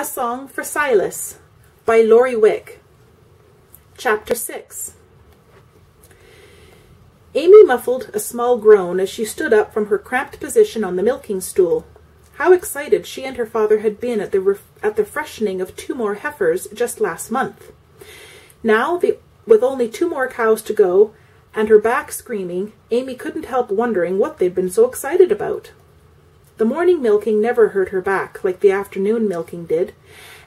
A Song for Silas by Lori Wick. Chapter 6 Amy muffled a small groan as she stood up from her cramped position on the milking stool. How excited she and her father had been at the, at the freshening of two more heifers just last month. Now, the, with only two more cows to go, and her back screaming, Amy couldn't help wondering what they'd been so excited about. The morning milking never hurt her back like the afternoon milking did,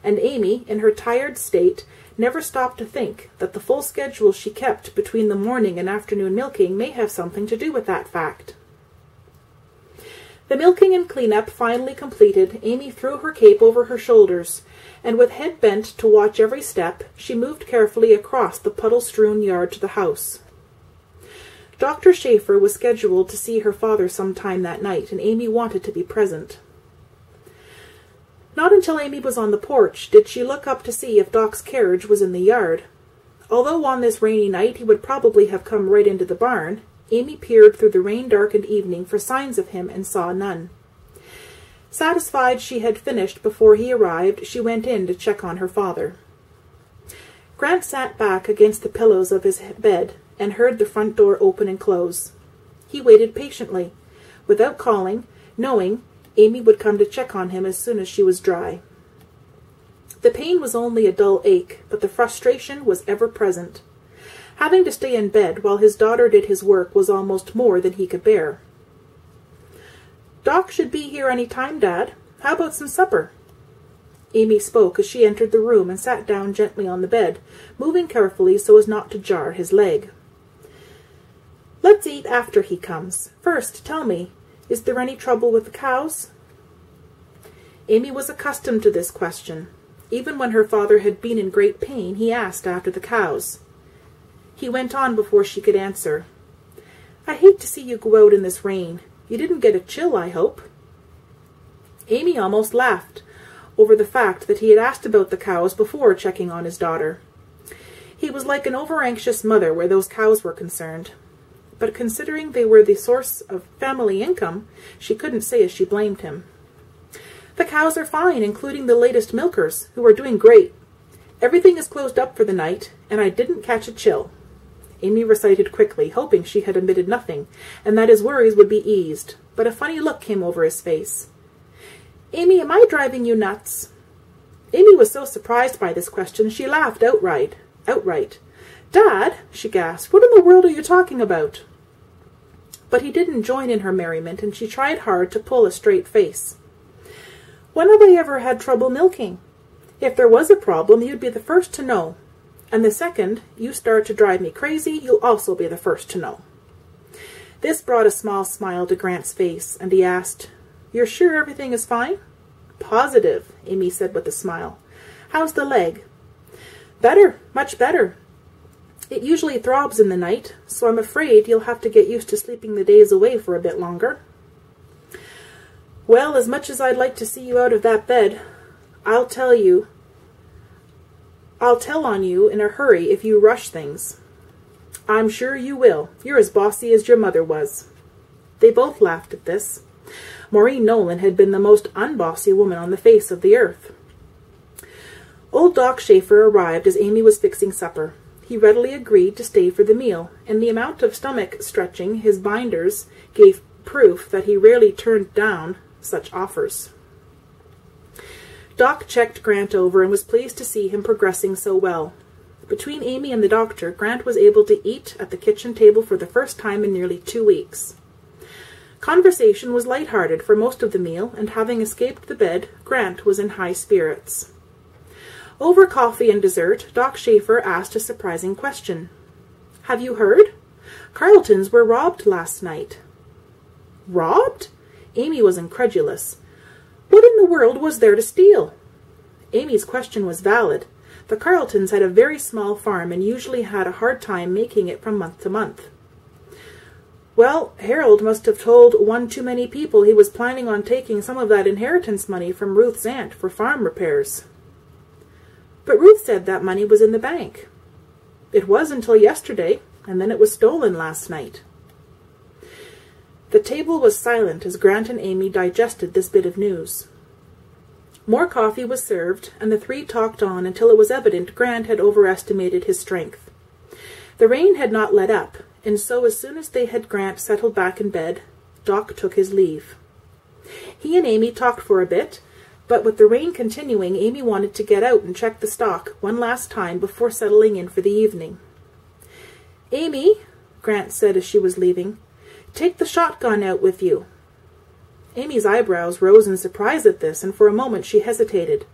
and Amy, in her tired state, never stopped to think that the full schedule she kept between the morning and afternoon milking may have something to do with that fact. The milking and clean-up finally completed, Amy threw her cape over her shoulders, and with head bent to watch every step, she moved carefully across the puddle-strewn yard to the house. Dr. Schaefer was scheduled to see her father some time that night, and Amy wanted to be present. Not until Amy was on the porch did she look up to see if Doc's carriage was in the yard. Although on this rainy night he would probably have come right into the barn, Amy peered through the rain-darkened evening for signs of him and saw none. Satisfied she had finished before he arrived, she went in to check on her father. Grant sat back against the pillows of his bed, and heard the front door open and close. He waited patiently, without calling, knowing Amy would come to check on him as soon as she was dry. The pain was only a dull ache, but the frustration was ever present. Having to stay in bed while his daughter did his work was almost more than he could bear. Doc should be here any time, Dad. How about some supper? Amy spoke as she entered the room and sat down gently on the bed, moving carefully so as not to jar his leg. Let's eat after he comes. First, tell me, is there any trouble with the cows? Amy was accustomed to this question. Even when her father had been in great pain, he asked after the cows. He went on before she could answer. I hate to see you go out in this rain. You didn't get a chill, I hope. Amy almost laughed over the fact that he had asked about the cows before checking on his daughter. He was like an over-anxious mother where those cows were concerned but considering they were the source of family income, she couldn't say as she blamed him. The cows are fine, including the latest milkers, who are doing great. Everything is closed up for the night, and I didn't catch a chill. Amy recited quickly, hoping she had omitted nothing, and that his worries would be eased, but a funny look came over his face. Amy, am I driving you nuts? Amy was so surprised by this question she laughed outright. Outright. Dad, she gasped, what in the world are you talking about? But he didn't join in her merriment, and she tried hard to pull a straight face. When have I ever had trouble milking? If there was a problem, you'd be the first to know. And the second you start to drive me crazy, you'll also be the first to know. This brought a small smile to Grant's face, and he asked, You're sure everything is fine? Positive, Amy said with a smile. How's the leg? Better, much better. It usually throbs in the night, so I'm afraid you'll have to get used to sleeping the days away for a bit longer. Well, as much as I'd like to see you out of that bed, I'll tell you, I'll tell on you in a hurry if you rush things. I'm sure you will. You're as bossy as your mother was. They both laughed at this. Maureen Nolan had been the most unbossy woman on the face of the earth. Old Doc Schaefer arrived as Amy was fixing supper. He readily agreed to stay for the meal, and the amount of stomach stretching his binders gave proof that he rarely turned down such offers. Doc checked Grant over and was pleased to see him progressing so well. Between Amy and the doctor, Grant was able to eat at the kitchen table for the first time in nearly two weeks. Conversation was light-hearted for most of the meal, and having escaped the bed, Grant was in high spirits. Over coffee and dessert, Doc Schaefer asked a surprising question. Have you heard? Carletons were robbed last night. Robbed? Amy was incredulous. What in the world was there to steal? Amy's question was valid. The Carletons had a very small farm and usually had a hard time making it from month to month. Well, Harold must have told one too many people he was planning on taking some of that inheritance money from Ruth's aunt for farm repairs. But Ruth said that money was in the bank. It was until yesterday, and then it was stolen last night. The table was silent as Grant and Amy digested this bit of news. More coffee was served, and the three talked on until it was evident Grant had overestimated his strength. The rain had not let up, and so as soon as they had Grant settled back in bed, Doc took his leave. He and Amy talked for a bit, but with the rain continuing, Amy wanted to get out and check the stock one last time before settling in for the evening. Amy, Grant said as she was leaving, take the shotgun out with you. Amy's eyebrows rose in surprise at this, and for a moment she hesitated.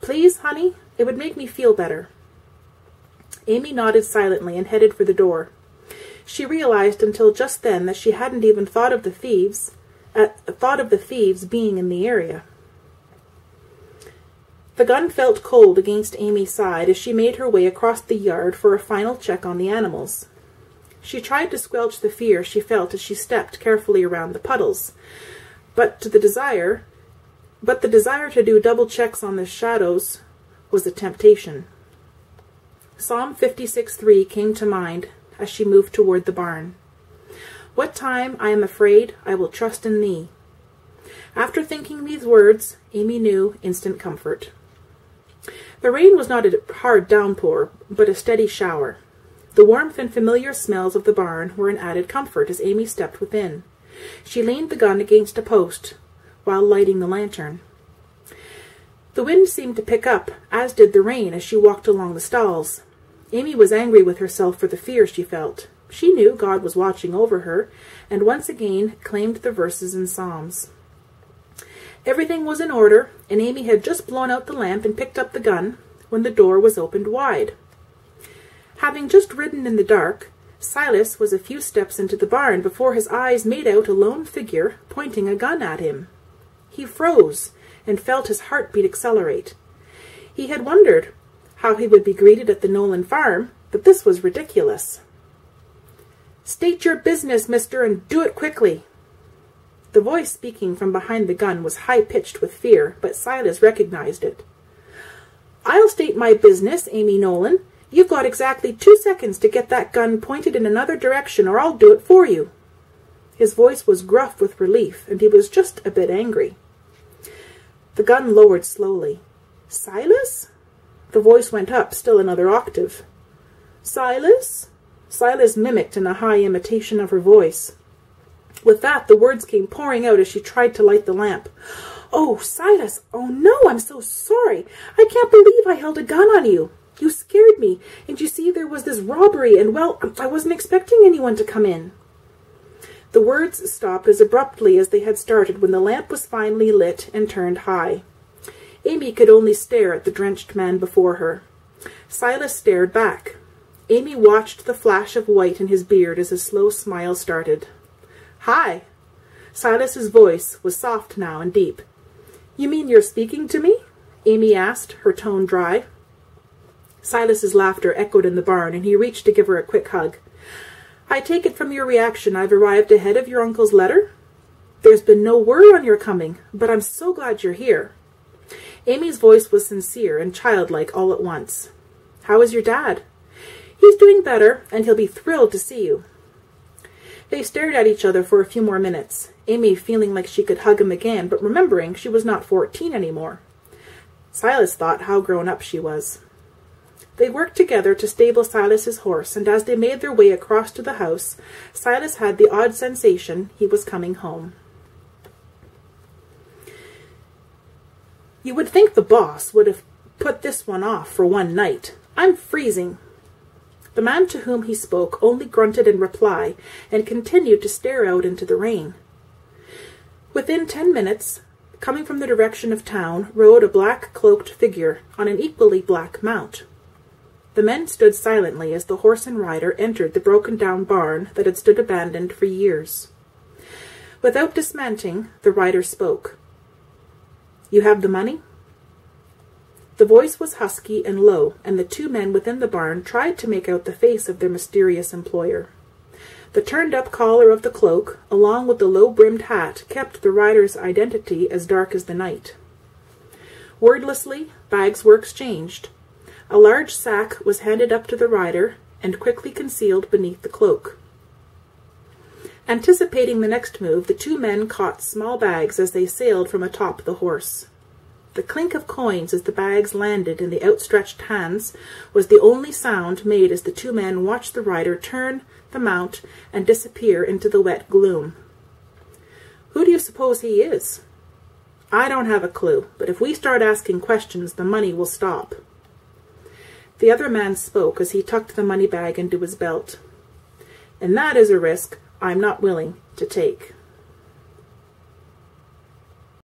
Please, honey, it would make me feel better. Amy nodded silently and headed for the door. She realized until just then that she hadn't even thought of the thieves, uh, thought of the thieves being in the area. The gun felt cold against Amy's side as she made her way across the yard for a final check on the animals. She tried to squelch the fear she felt as she stepped carefully around the puddles, but to the desire, but the desire to do double checks on the shadows was a temptation. Psalm 56:3 came to mind as she moved toward the barn. What time I am afraid, I will trust in thee. After thinking these words, Amy knew instant comfort. The rain was not a hard downpour, but a steady shower. The warmth and familiar smells of the barn were an added comfort as Amy stepped within. She leaned the gun against a post while lighting the lantern. The wind seemed to pick up, as did the rain, as she walked along the stalls. Amy was angry with herself for the fear she felt. She knew God was watching over her, and once again claimed the verses in Psalms. Everything was in order, and Amy had just blown out the lamp and picked up the gun when the door was opened wide. Having just ridden in the dark, Silas was a few steps into the barn before his eyes made out a lone figure pointing a gun at him. He froze and felt his heartbeat accelerate. He had wondered how he would be greeted at the Nolan farm, but this was ridiculous. State your business, mister, and do it quickly. The voice speaking from behind the gun was high-pitched with fear, but Silas recognized it. I'll state my business, Amy Nolan, You've got exactly two seconds to get that gun pointed in another direction, or I'll do it for you. His voice was gruff with relief, and he was just a bit angry. The gun lowered slowly. Silas? The voice went up, still another octave. Silas? Silas mimicked in a high imitation of her voice. With that, the words came pouring out as she tried to light the lamp. Oh, Silas! Oh, no! I'm so sorry! I can't believe I held a gun on you! You scared me, and you see there was this robbery, and well, I wasn't expecting anyone to come in. The words stopped as abruptly as they had started when the lamp was finally lit and turned high. Amy could only stare at the drenched man before her. Silas stared back. Amy watched the flash of white in his beard as a slow smile started. Hi. Silas's voice was soft now and deep. You mean you're speaking to me? Amy asked, her tone dry. Silas's laughter echoed in the barn, and he reached to give her a quick hug. I take it from your reaction I've arrived ahead of your uncle's letter? There's been no word on your coming, but I'm so glad you're here. Amy's voice was sincere and childlike all at once. How is your dad? He's doing better, and he'll be thrilled to see you. They stared at each other for a few more minutes, Amy feeling like she could hug him again, but remembering she was not fourteen anymore. Silas thought how grown up she was. They worked together to stable Silas's horse, and as they made their way across to the house, Silas had the odd sensation he was coming home. You would think the boss would have put this one off for one night. I'm freezing. The man to whom he spoke only grunted in reply and continued to stare out into the rain. Within ten minutes, coming from the direction of town, rode a black-cloaked figure on an equally black mount. The men stood silently as the horse and rider entered the broken-down barn that had stood abandoned for years. Without dismounting, the rider spoke. You have the money? The voice was husky and low, and the two men within the barn tried to make out the face of their mysterious employer. The turned-up collar of the cloak, along with the low-brimmed hat, kept the rider's identity as dark as the night. Wordlessly, bags were exchanged, a large sack was handed up to the rider and quickly concealed beneath the cloak. Anticipating the next move, the two men caught small bags as they sailed from atop the horse. The clink of coins as the bags landed in the outstretched hands was the only sound made as the two men watched the rider turn the mount and disappear into the wet gloom. Who do you suppose he is? I don't have a clue, but if we start asking questions, the money will stop. The other man spoke as he tucked the money bag into his belt. And that is a risk I'm not willing to take.